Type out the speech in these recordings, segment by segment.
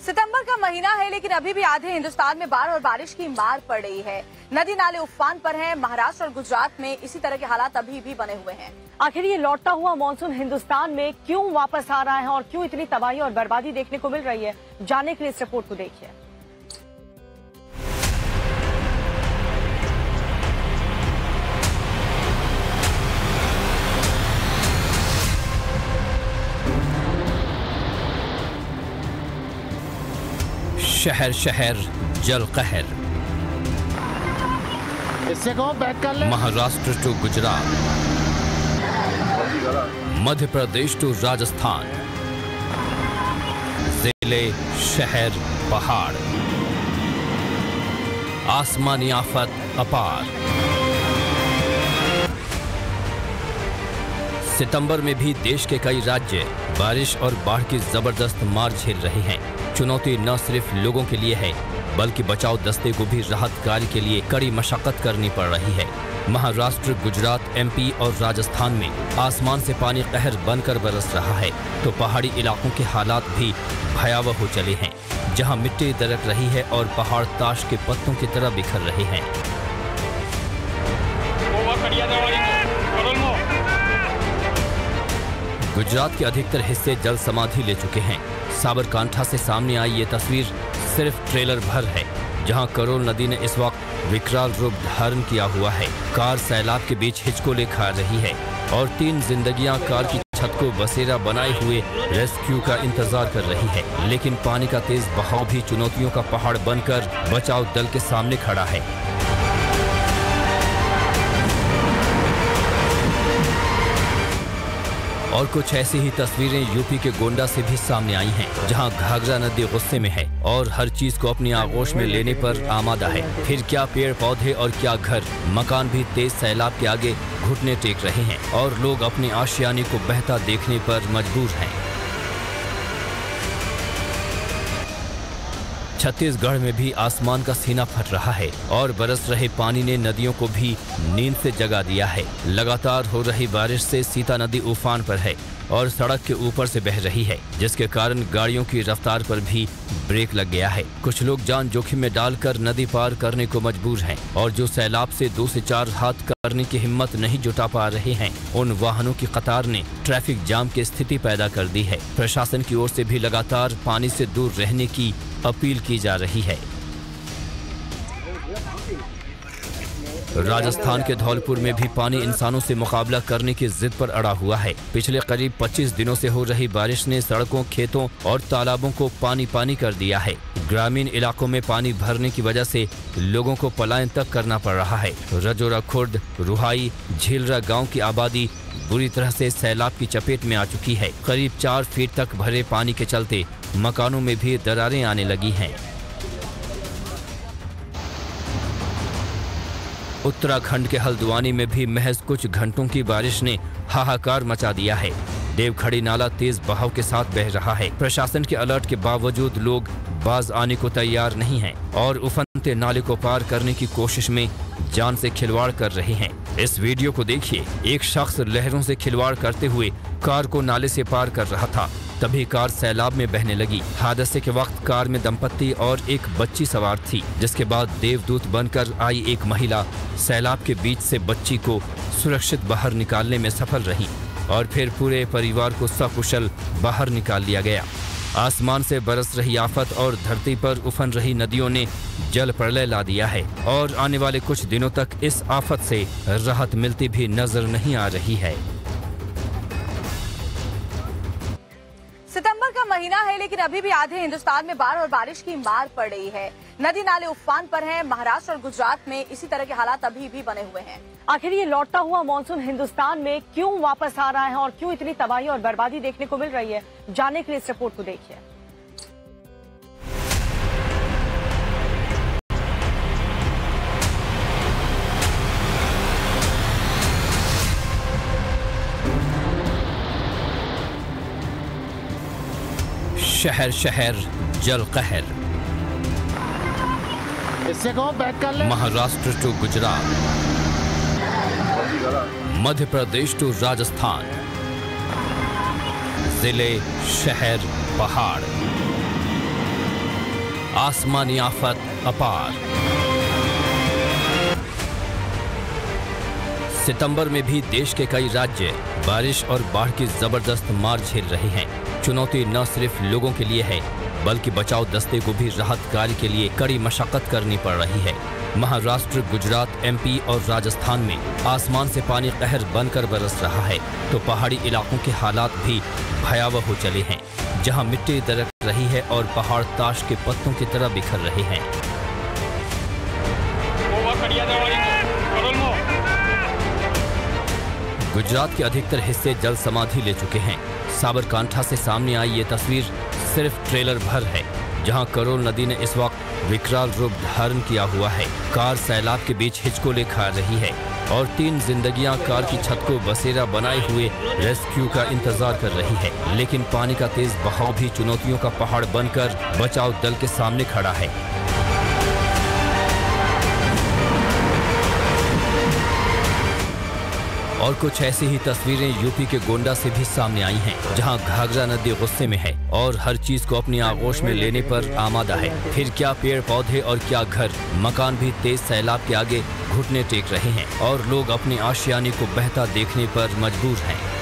सितंबर का महीना है, लेकिन अभी भी आधे हिंदुस्तान में बाढ़ और बारिश की मार पड़ रही है। नदी नाले उफान पर हैं, महाराष्ट्र और गुजरात में इसी तरह के हालात अभी भी बने हुए हैं। आखिर ये लौटता हुआ मानसून हिंदुस्तान में क्यों वापस आ रहा है और क्यों इतनी तबाही और बर्बादी देखने को मिल रही है? जानने के लिए इस रिपोर्ट को देखिए। शहर शहर जल कहर। इससे कहो बैक कर ले। महाराष्ट्र टू गुजरात। मध्य प्रदेश टू राजस्थान। ज़िले शहर पहाड़। आसमानी आफत अपार। सितंबर में भी देश के कई राज्य बारिश और बाढ़ की ज़बरदस्त मार झेल रहे हैं। चुनौती न सिर्फ़ लोगों के लिए है, बल्कि बचाव दस्ते को भी राहत कार्य के लिए कड़ी मशक्कत करनी पड़ रही है। महाराष्ट्र, गुजरात एमपी और राजस्थान में आसमान से पानी कहर बनकर बरस रहा है तो पहाड़ी इलाकों के हालात भी भयावह हो चले हैं, जहाँ मिट्टी दरक रही है और पहाड़ ताश के पत्तों की तरह बिखर रहे हैं। गुजरात के अधिकतर हिस्से जल समाधि ले चुके हैं। साबरकांठा से सामने आई ये तस्वीर सिर्फ़ ट्रेलर भर है, जहाँ करोल नदी ने इस वक्त विकराल रूप धारण किया हुआ है। कार सैलाब के बीच हिचकोले खा रही है और तीन जिंदगियाँ कार की छत को बसेरा बनाए हुए रेस्क्यू का इंतज़ार कर रही है। लेकिन पानी का तेज बहाव भी चुनौतियों का पहाड़ बनकर बचाव दल के सामने खड़ा है। और कुछ ऐसी ही तस्वीरें यूपी के गोंडा से भी सामने आई हैं, जहाँ घाघरा नदी गुस्से में है और हर चीज़ को अपनी आगोश में लेने पर आमादा है। फिर क्या पेड़ पौधे और क्या घर, मकान भी तेज सैलाब के आगे घुटने टेक रहे हैं और लोग अपने आशियाने को बहता देखने पर मजबूर हैं। छत्तीसगढ़ में भी आसमान का सीना फट रहा है और बरस रहे पानी ने नदियों को भी नींद से जगा दिया है। लगातार हो रही बारिश से सीता नदी उफान पर है और सड़क के ऊपर से बह रही है, जिसके कारण गाड़ियों की रफ्तार पर भी ब्रेक लग गया है। कुछ लोग जान जोखिम में डालकर नदी पार करने को मजबूर हैं और जो सैलाब से दो से चार हाथ करने की हिम्मत नहीं जुटा पा रहे हैं, उन वाहनों की कतार ने ट्रैफ़िक जाम की स्थिति पैदा कर दी है। प्रशासन की ओर से भी लगातार पानी से दूर रहने की अपील की जा रही है। राजस्थान के धौलपुर में भी पानी इंसानों से मुकाबला करने की जिद पर अड़ा हुआ है। पिछले करीब 25 दिनों से हो रही बारिश ने सड़कों, खेतों और तालाबों को पानी पानी कर दिया है। ग्रामीण इलाकों में पानी भरने की वजह से लोगों को पलायन तक करना पड़ रहा है। रजोरा, खुर्द, रुहाई, झीलरा गाँव की आबादी बुरी तरह से सैलाब की चपेट में आ चुकी है। करीब चार फीट तक भरे पानी के चलते मकानों में भी दरारें आने लगी हैं। उत्तराखंड के हल्द्वानी में भी महज कुछ घंटों की बारिश ने हाहाकार मचा दिया है। देवखड़ी नाला तेज बहाव के साथ बह रहा है। प्रशासन के अलर्ट के बावजूद लोग बाज आने को तैयार नहीं हैं और उफनते नाले को पार करने की कोशिश में जान से खिलवाड़ कर रहे हैं। इस वीडियो को देखिए, एक शख्स लहरों से खिलवाड़ करते हुए कार को नाले से पार कर रहा था। तभी कार सैलाब में बहने लगी। हादसे के वक्त कार में दंपत्ति और एक बच्ची सवार थी, जिसके बाद देवदूत बनकर आई एक महिला। सैलाब के बीच से बच्ची को सुरक्षित बाहर निकालने में सफल रही और फिर पूरे परिवार को सकुशल बाहर निकाल लिया गया। आसमान से बरस रही आफत और धरती पर उफन रही नदियों ने जल प्रलय ला दिया है और आने वाले कुछ दिनों तक इस आफत से राहत मिलती भी नज़र नहीं आ रही है। महीना है, लेकिन अभी भी आधे हिंदुस्तान में बाढ़ और बारिश की मार पड़ रही है। नदी नाले उफान पर हैं, महाराष्ट्र और गुजरात में इसी तरह के हालात अभी भी बने हुए हैं। आखिर ये लौटता हुआ मानसून हिंदुस्तान में क्यों वापस आ रहा है और क्यों इतनी तबाही और बर्बादी देखने को मिल रही है? जाने के लिए इस रिपोर्ट को देखिए। शहर शहर जल कहर। इससे कहो बैक कर ले। महाराष्ट्र टू गुजरात। मध्य प्रदेश टू राजस्थान। ज़िले शहर पहाड़। आसमानी आफत अपार। सितंबर में भी देश के कई राज्य बारिश और बाढ़ की ज़बरदस्त मार झेल रहे हैं। चुनौती न सिर्फ़ लोगों के लिए है, बल्कि बचाव दस्ते को भी राहत कार्य के लिए कड़ी मशक्कत करनी पड़ रही है। महाराष्ट्र, गुजरात एमपी और राजस्थान में आसमान से पानी कहर बनकर बरस रहा है तो पहाड़ी इलाकों के हालात भी भयावह हो चले हैं, जहाँ मिट्टी दरक रही है और पहाड़ ताश के पत्तों की तरह बिखर रहे हैं। गुजरात के अधिकतर हिस्से जल समाधि ले चुके हैं। साबरकांठा से सामने आई ये तस्वीर सिर्फ़ ट्रेलर भर है, जहाँ करोल नदी ने इस वक्त विकराल रूप धारण किया हुआ है। कार सैलाब के बीच हिचकोले खा रही है और तीन जिंदगियाँ कार की छत को बसेरा बनाए हुए रेस्क्यू का इंतज़ार कर रही है। लेकिन पानी का तेज बहाव भी चुनौतियों का पहाड़ बनकर बचाव दल के सामने खड़ा है। और कुछ ऐसी ही तस्वीरें यूपी के गोंडा से भी सामने आई हैं, जहाँ घाघरा नदी गुस्से में है और हर चीज़ को अपनी आगोश में लेने पर आमादा है। फिर क्या पेड़ पौधे और क्या घर, मकान भी तेज सैलाब के आगे घुटने टेक रहे हैं और लोग अपने आशियाने को बहता देखने पर मजबूर हैं।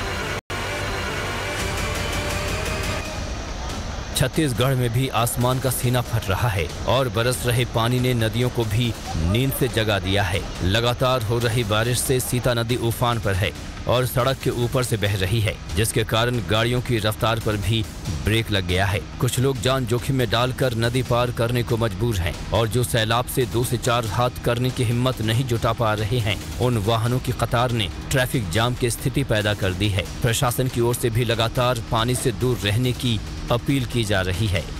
छत्तीसगढ़ में भी आसमान का सीना फट रहा है और बरस रहे पानी ने नदियों को भी नींद से जगा दिया है। लगातार हो रही बारिश से सीता नदी उफान पर है। और सड़क के ऊपर से बह रही है, जिसके कारण गाड़ियों की रफ्तार पर भी ब्रेक लग गया है। कुछ लोग जान जोखिम में डालकर नदी पार करने को मजबूर हैं और जो सैलाब से दो से चार हाथ करने की हिम्मत नहीं जुटा पा रहे हैं, उन वाहनों की कतार ने ट्रैफ़िक जाम की स्थिति पैदा कर दी है। प्रशासन की ओर से भी लगातार पानी से दूर रहने की अपील की जा रही है।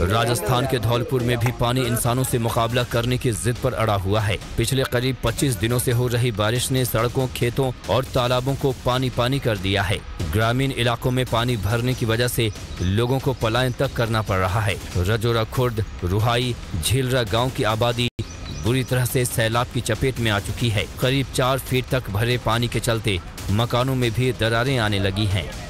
राजस्थान के धौलपुर में भी पानी इंसानों से मुकाबला करने की जिद पर अड़ा हुआ है। पिछले करीब 25 दिनों से हो रही बारिश ने सड़कों, खेतों और तालाबों को पानी पानी कर दिया है। ग्रामीण इलाकों में पानी भरने की वजह से लोगों को पलायन तक करना पड़ रहा है। रजोरा, खुर्द, रुहाई, झीलरा गाँव की आबादी बुरी तरह से सैलाब की चपेट में आ चुकी है। करीब चार फीट तक भरे पानी के चलते मकानों में भी दरारें आने लगी हैं।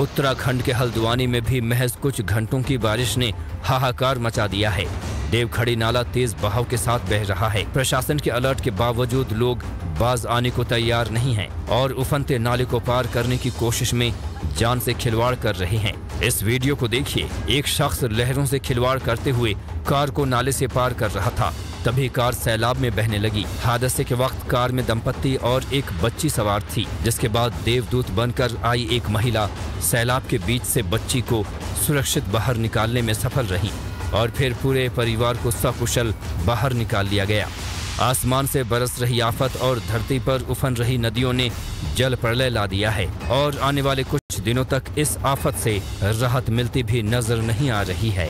उत्तराखंड के हल्द्वानी में भी महज कुछ घंटों की बारिश ने हाहाकार मचा दिया है। देवखड़ी नाला तेज बहाव के साथ बह रहा है। प्रशासन के अलर्ट के बावजूद लोग बाज आने को तैयार नहीं हैं और उफनते नाले को पार करने की कोशिश में जान से खिलवाड़ कर रहे हैं। इस वीडियो को देखिए, एक शख्स लहरों से खिलवाड़ करते हुए कार को नाले से पार कर रहा था। तभी कार सैलाब में बहने लगी। हादसे के वक्त कार में दंपत्ति और एक बच्ची सवार थी, जिसके बाद देवदूत बनकर आई एक महिला। सैलाब के बीच से बच्ची को सुरक्षित बाहर निकालने में सफल रही और फिर पूरे परिवार को सकुशल बाहर निकाल लिया गया। आसमान से बरस रही आफत और धरती पर उफन रही नदियों ने जल प्रलय ला दिया है और आने वाले कुछ दिनों तक इस आफत से राहत मिलती भी नज़र नहीं आ रही है।